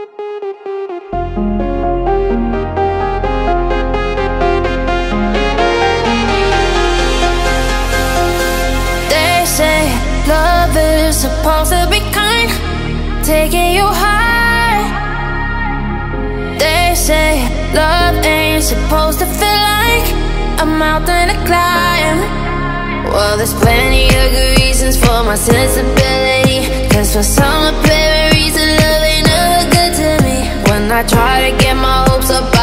They say love is supposed to be kind, taking you high. They say love ain't supposed to feel like a mountain to climb. Well, there's plenty of good reasons for my sensibility. Cause for some I try to get my hopes up,